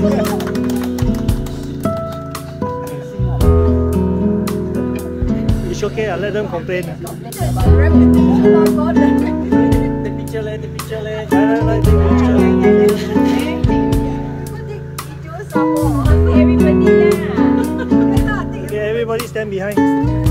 It's okay, I'll let them complain. the picture leh, the picture leh. No, the picture leh. okay, everybody stand behind.